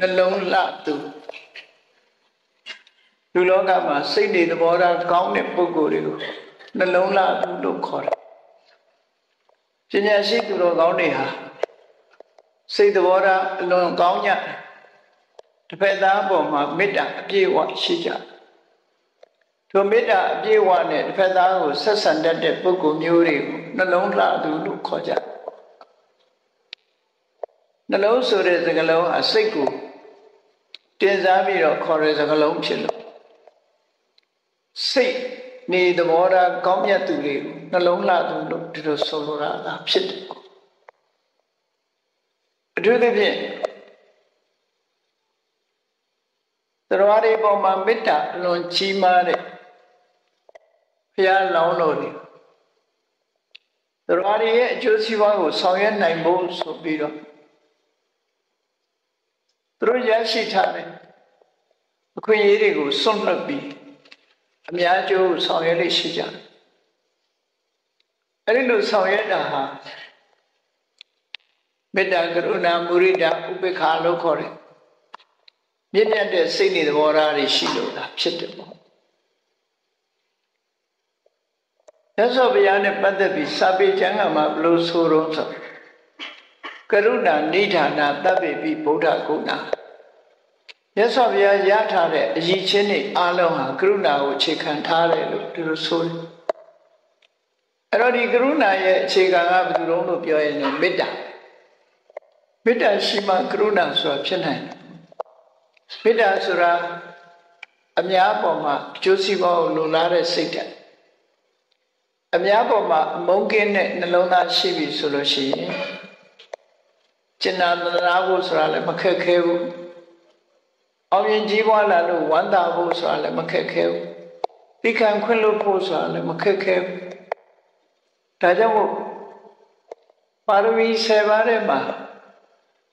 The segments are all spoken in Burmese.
နှလုံးလှသူလူလောကမှာစိတ်တွေသဘောထားကောင်းတဲ့ပုဂ္ဂိုလ်တွေကိုနှလုံးလှသူလို့ခေါ်တယ်ပညာရှိသူတော်ကောင်းတွေဟာစိတ်သဘောထားအလွန်ကောင်းကြတစ်ဖက်သားပေါ်မှာမေတ္တာအပြည့်အဝရှိကြထိုမေတ္တာအပြည့်အဝနဲ့တစ်ဖက်သားကိုဆက်ဆံတတ်တဲ့ပုဂ္ဂိုလ်မျိုးတွေကိုနှလုံးလှသူလို့ခေါ်ကြ နှလုံးဆိုတဲ့စကားလုံးအစိတ်ကိုတင်စားပြီးတော့ခေါ်တဲ့စကားလုံးဖြစ်လို့စိတ်နေသဘောထားကောင်းမြတ်သူတွေကိုနှလုံးလှသူလို့ဒီလိုဆိုလိုတာဖြစ်တယ်အထူးသဖြင့်တရားတွေပေါ်မှာမေတ္တာအလွန်ကြီးမားတဲ့ဘုရားလောင်းတော်တွေတရားတွေရဲ့အကျိုးစီးပွားကိုဆောင်ရွက်နိုင်ဖို့ဆိုပြီးတော့ သူတို့ရရှိထားတဲ့အခွင့်အရေးတွေကိုစွန့်လွတ်ပြီးအများကျိုးဆောင်ရွက်လို့ရှိကြတယ်အဲဒီလိုဆောင်ရွက်တာဟာမေတ္တာကရုဏာမုရိဒဥပေက္ခလို့ခေါ်တယ်မြင့်မြတ်တဲ့စိတ်နေသဘောထားတွေရှိလို့တာဖြစ်တယ်ပေါ့ရသော်ဘုရားနဲ့ပတ်သက်ပြီးစာပေကျမ်းကမှာဘလို့ဆိုတော့ဆို ကရုဏာနိဌာနာတပ်ပေပြီးဗုဒ္ဓဂုဏရသော်ဘုရားရထားတဲ့အည်ချင်းတွေအလုံးဟာကရုဏာကိုအခြေခံထားတယ်လို့ဒီလိုဆိုတယ်အဲ့တော့ဒီကရုဏာရဲ့အခြေခံကဘယ်သူလုံးလို့ပြောရင်မေတ္တာမေတ္တာရှိမှကရုဏာဆိုတာဖြစ်နိုင်တယ်မေတ္တာဆိုတာအများပေါ်မှာကျိုးစီးပွားကိုလိုလားတဲ့စိတ်ဓာတ်အများပေါ်မှာအမုန်းကင်းတဲ့နှလုံးသားရှိပြီဆိုလို့ရှိရင် ကျင်နာသနာဖို့ဆိုတာလည်းမခက်ခဲဘူးအောင်ရင်ကြီးပွားလာလို့ဝမ်းသာဖို့ဆိုတာလည်းမခက်ခဲဘူးသိခံခွင့်လို့ဖို့ဆိုတာလည်းမခက်ခဲဘူးဒါကြောင့်မို့ပါရမီ7ပါးထဲမှာ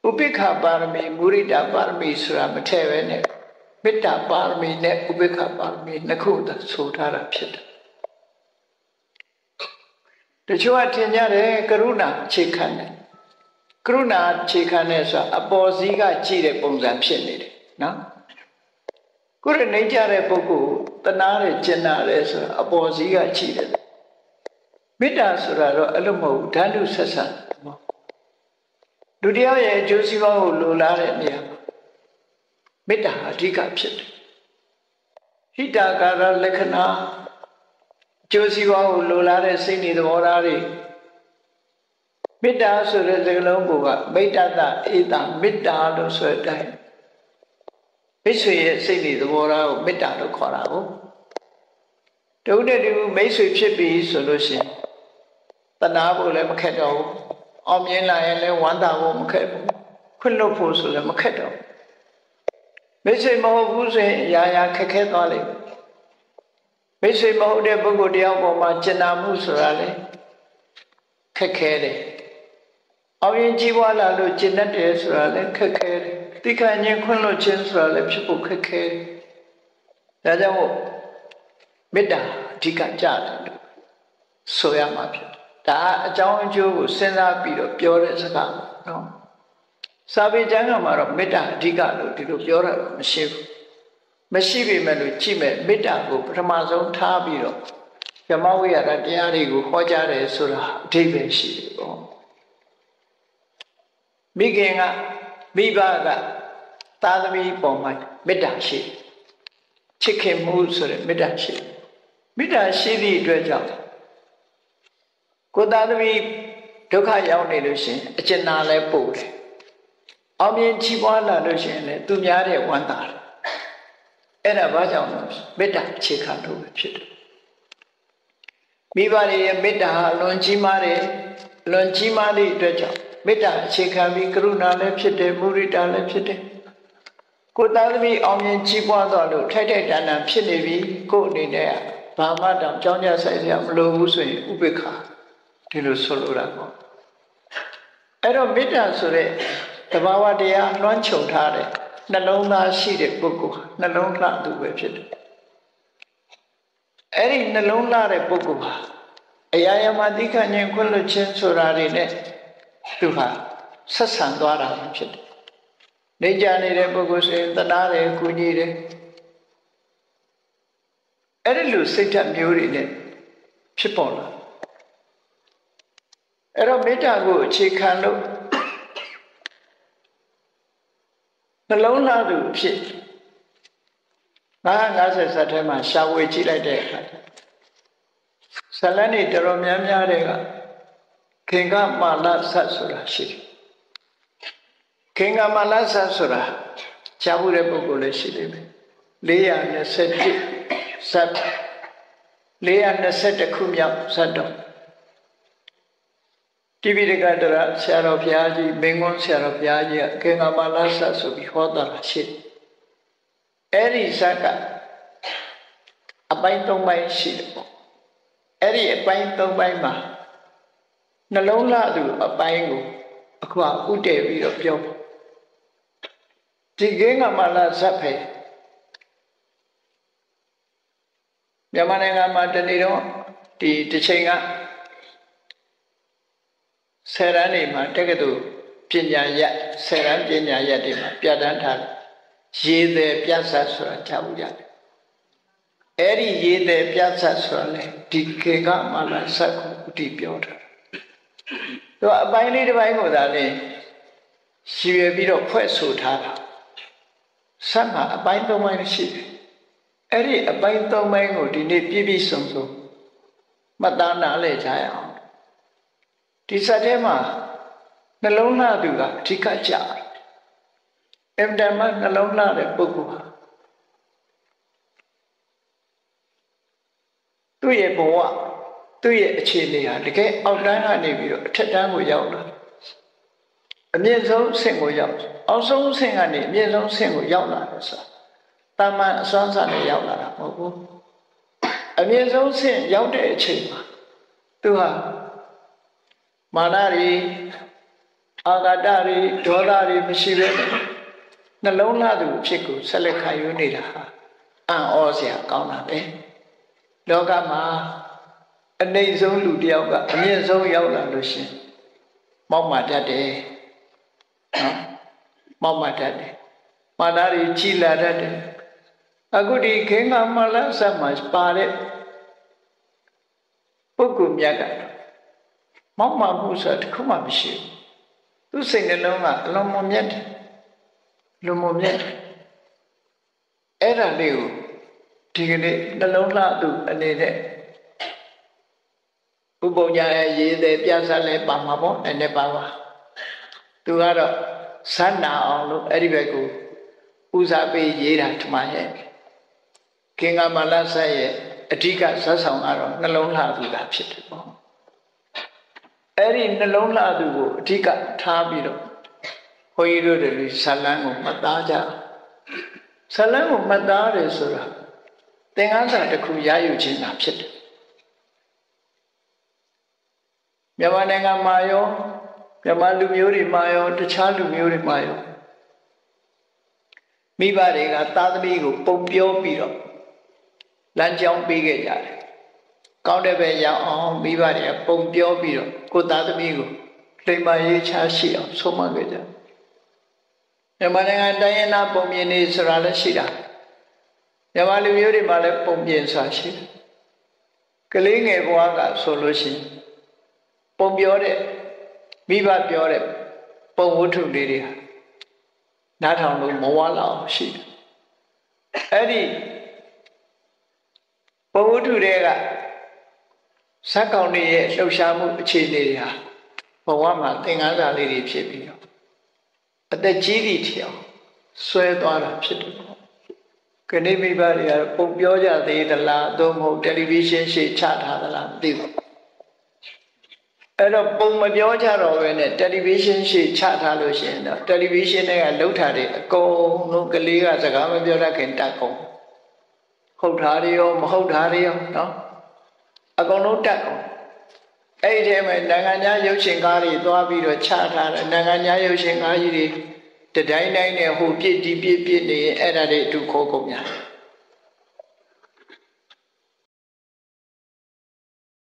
ဥပိ္ပခပါရမီမုရိဒပါရမီဆိုတာမထည့်ပဲနဲ့မေတ္တာပါရမီနဲ့ဥပိ္ပခပါရမီနှစ်ခုသာဆိုထားတာဖြစ်တယ်တချို့ကထင်ကြတယ်ကရုဏာအခြေခံတယ် ကရုဏာအခြေခံတယ်ဆိုတာအပေါ်စီးကကြည့်တဲ့ပုံစံဖြစ်နေတယ်နော်ကိုယ်ရနေကြတဲ့ပုဂ္ဂိုလ်တနာတယ်ကျင်နာတယ်ဆိုတာအပေါ်စီးကကြည့်တယ်မေတ္တာဆိုတာတော့အဲ့လိုမဟုတ်ဘူးဓာတုဆက်ဆံလူတယောက်ရဲ့အကျိုးစီးပွားကိုလိုလားတဲ့နေရာမှာမေတ္တာအဓိကဖြစ်တယ်ဟိတာကာရလက္ခဏာအကျိုးစီးပွားကိုလိုလားတဲ့စိတ်နေသဘောထားတွေ မေတ္တာဆိုတဲ့စကားလုံးကမိတ္တတဧတမေတ္တာလို့ဆိုတဲ့အတိုင်းမိတ်ဆွေရဲ့စိတ်နေသဘောထားကိုမေတ္တာလို့ခေါ်တာကိုတုံးတဲ့ဒီမိတ်ဆွေဖြစ်ပြီဆိုလို့ရှိရင်တနာဖို့လည်းမခက်တော့ဘူးအောင်မြင်လာရင်လည်းဝမ်းသာဖို့မခက်ဘူးခွင့်လွတ်ဖို့ဆိုလည်းမခက်တော့မိတ်ဆွေမဟုတ်ဘူးဆိုရင်ရာရာခက်ခဲသွားလိမ့်မယ်မိတ်ဆွေမဟုတ်တဲ့ပုဂ္ဂိုလ်တယောက်ပေါ်မှာကျင်နာမှုဆိုတာလေခက်ခဲတယ် အောင်ရင်ကြီးပွားလာလို့ကျင်တတ်တယ်ဆိုတာလည်းခက်ခဲတယ်တိခဏ်ချင်းခွင့်လွတ်ခြင်းဆိုတာလည်းဖြစ်ဖို့ခက်ခဲတယ်ဒါကြောင့်မေတ္တာအဓိကကြတယ်လို့ဆိုရမှာဖြစ်ဒါအကြောင်းအကျိုးကိုစဉ်းစားပြီးတော့ပြောတဲ့စကားနော်စာပေကျမ်းကမှာတော့မေတ္တာအဓိကလို့ဒီလိုပြောတာမရှိဘူးမရှိပေမဲ့လို့ကြည့်မဲ့မေတ္တာကိုပထမဆုံးထားပြီးတော့ယမဝိရဒတရားတွေကိုဟောကြားတယ်ဆိုတာအဓိပ္ပာယ်ရှိတယ်ပေါ့ မိခင်ကမိဘကသာသမီပေါ်မှာမေတ္တာရှိချစ်ခင်မှုဆိုတဲ့မေတ္တာရှိမေတ္တာရှိသည့်အတွက်ကြောင့်ကိုသားသမီးဒုက္ခရောက်နေလို့ရှင်အကျဉ်းနာလဲပို့တယ်အောင်မြင်ချီးပွားလာလို့ရှင်လည်းသူများတဲ့ဝမ်းသာတယ်အဲ့ဒါဘာကြောင့်လဲမေတ္တာအခြေခံလို့ပဲဖြစ်တယ်မိဘတွေရဲ့မေတ္တာဟာလွန်ကြီးမားတယ်လွန်ကြီးမားသည့်အတွက်ကြောင့် မေတ္တာအခြေခံပြီးကရုဏာလည်းဖြစ်တယ်မုရိဒာလည်းဖြစ်တယ်ကိုသားသမီးအောင်မြင်ကြီးပွားသွားလို့ထိုက်ထိုက်တန်တန်ဖြစ်နေပြီကို့အနေနဲ့ဘာမှတောင်ကြောင်းကြဆိုင်စရာမလိုဘူးဆိုရင်ဥပေက္ခဒီလိုဆိုလိုတာပေါ့အဲ့တော့မေတ္တာဆိုတဲ့တဘာဝတရားလွှမ်းခြုံထားတဲ့နှလုံးသားရှိတဲ့ပုဂ္ဂိုလ်နှလုံးလှသူပဲဖြစ်တယ်အဲ့ဒီနှလုံးလှတဲ့ပုဂ္ဂိုလ်ဟာအရာရာမှာတိခဏ်ချင်းခွင့်လွတ်ခြင်းဆိုတာတွေနဲ့ သူဟာဆက်ဆံသွားတာဖြစ်တယ်နေကြနေတဲ့ပုဂ္ဂိုလ်ဆိုရင်တနာတယ်ကုညီတယ်အဲ့ဒီလိုစိတ်ဓာတ်မျိုးတွေနဲ့ဖြစ်ပေါ်လာအဲ့တော့မေတ္တာကိုအခြေခံလို့နှလုံးသားသူဖြစ်950ဇတ်ထဲမှာရှားဝေကြည့်လိုက်တဲ့အခါဇလန်းနေတော်တော်များများတွေက ခင်ကမာလဆတ်ဆိုတာရှိတယ်ခင်ကမာလဆတ်ဆိုတာကြားဘူးတဲ့ပုဂ္ဂိုလ်လည်းရှိလိမ့်မယ်421ဇတ်421ခုမြောက်ဇတ်တော်တိပိဋကတရဆရာတော်ဘုရားကြီးမင်းကွန်းဆရာတော်ဘုရားကြီးကကေငါမလာဆတ်ဆိုပြီးဟောတာရှိတယ်အဲ့ဒီဇတ်ကအပိုင်း၃ပိုင်းရှိတယ်ပေါ့အဲ့ဒီအပိုင်း၃ပိုင်းမှာ နှလုံးလှသူအပိုင်းကိုအခုကဥတည်ပြီးတော့ပြောဒီကေငါမလာဇတ်ဖယ်မြန်မာနိုင်ငံမှာတနေ့တော့ဒီတစ်ချိန်ကဆယ်ရန်နေမှာတက္ကသိုလ်ပညာရက်ဆယ်ရန်ပညာရက်တွေမှာပြဋ္ဌာန်းထားရေသည်ပြတ်ဆက်ဆိုတာကြားဘူးရတယ်အဲ့ဒီရေသည်ပြတ်ဆက်ဆိုတာလေဒီကေကမှလာဆက်ကိုဥတီပြောတာ သူအပိုင်းလေးတစ်ပိုင်းကိုသာလေရှည်ရပြီးတော့ဖွဲ့ဆိုထားတာဆက်မှာအပိုင်းသုံးပိုင်းရှိတယ်အဲ့ဒီအပိုင်းသုံးပိုင်းကိုဒီနေ့ပြည့်ပြည့်စုံစုံမှတ်သားနားလည်ကြရအောင်ဒီစက်ထဲမှာနှလုံးလှသူကအဓိကကြတယ်အင်တမနှလုံးလှတဲ့ပုဂ္ဂိုလ်ဟာသူ့ရဲ့ဘဝ သူ့ရဲ့အခြေအနေဟာတကယ်အောက်တန်းကနေပြီးတော့အထက်တန်းကိုရောက်လာအမြင့်ဆုံးဆင့်ကိုရောက်အောက်ဆုံးဆင့်ကနေအမြင့်ဆုံးဆင့်ကိုရောက်လာတယ်ဆိုတာတာမန်အစွမ်းစားနဲ့ရောက်လာတာမဟုတ်ဘူးအမြင့်ဆုံးဆင့်ရောက်တဲ့အချိန်မှာသူဟာမာနတွေအာဃာတတွေဒေါသတွေမရှိပဲနှလုံးသားသူဖြစ်ကိုဆက်လက်ခံယူနေတာဟာအံ့ဩစရာကောင်းတာပဲလောကမှာ အနေဆုံးလူတယောက်ကအမြင့်ဆုံးရောက်လာလို့ရှင်မောက်မှတတ်တယ်နော်မောက်မှတတ်တယ်မာနတွေကြီးလာတတ်တယ်အခုဒီခေငါမလဆက်မှာပါတဲ့ပုဂ္ဂိုလ်မြတ်ကမောက်မှမှုဆိုတာတစ်ခုမှမရှိဘူးသူစိတ်နှလုံးကအလုံးမမြတ်တယ်လူမမြတ်တယ်အဲ့ဒါလေးကိုဒီကနေ့နှလုံးလှသူအနေနဲ့ ဥပုံညာရဲ့ရေးတဲ့ပြဆတ်လဲပါမှာပေါ့အဲ့နဲ့ပါပါသူကတော့ဆန္နာအောင်လို့အဲ့ဒီဘက်ကိုဦးစားပေးရေးတာထမရဲ့ခင်္ဂမလဆက်ရဲ့အဓိကဇတ်ဆောင်ကတော့နှလုံးလှသူကဖြစ်တယ်ပေါ့အဲ့ဒီနှလုံးလှသူကိုအဓိကထားပြီးတော့ဘုန်းကြီးတို့တွေဇလန်းကိုမှတ်သားကြဇလန်းကိုမှတ်သားတယ်ဆိုတာသင်္ကန်းစာတစ်ခုရယူခြင်းသာဖြစ်တယ် မြန်မာနိုင်ငံမှာရောမြန်မာလူမျိုးတွေမှာရောတခြားလူမျိုးတွေမှာရောမိဘတွေကသားသမီးကိုပုံပြောပြီးတော့လမ်းကြောင်းပေးခဲ့ကြတယ်ကောင်းတဲ့ဘက်ရောက်အောင်မိဘတွေကပုံပြောပြီးတော့ကိုသားသမီးကိုလိမ္မာရေးချရှိအောင်ဆုံးမခဲ့ကြမြန်မာနိုင်ငံတိုင်းရင်းသားပုံပြင်နေဆိုတာလည်းရှိတာမြန်မာလူမျိုးတွေမှာလည်းပုံပြင်ဆိုတာရှိတယ်ကလေးငယ်ဘဝကဆိုလို့ရှိရင် ပုံပြောတဲ့မိဘပြောတဲ့ပုံဝတ္ထုလေးတွေဟာနားထောင်လို့မဝါလောက်ရှိတယ်အဲ့ဒီပုံဝတ္ထုတွေကဇက်ကောင်တွေရဲ့လှုပ်ရှားမှုအခြေအနေတွေဟာဘဝမှာသင်္ကန်းစာလေးတွေဖြစ်ပြီးတော့အသက်ကြီးသည့်ထအောင်ဆွဲသွားတာဖြစ်တယ်ပေါ့ခဏိမိဘတွေကပုံပြောကြသေးသလားသို့မဟုတ်တယ်လီဗီရှင်းရှေ့ချထားသလားမသိဘူး အဲ့တော့ပုံမပြောကြတော့ဘဲနဲ့တယ်လီဗီရှင်းရှေ့ချထားလို့ရှိရင်တော့တယ်လီဗီရှင်းတွေကလှုပ်ထားတဲ့အကုန်လုံးကလေးကစကားမပြောတတ်ခင်တတ်ကုန်ဟုတ်တာတွေရောမဟုတ်တာတွေရောနော်အကုန်လုံးတက်အောင်အဲ့ဒီထဲမှာနိုင်ငံခြားရုပ်ရှင်ကားတွေသွားပြီးတော့ချထားတယ်နိုင်ငံခြားရုပ်ရှင်ကားကြီးတွေတတိုင်းတိုင်းနဲ့ဟိုပြစ်ဒီပြစ်ပြစ်နေရင်အဲ့ဒါတွေအတူခေါ်ကုန်များ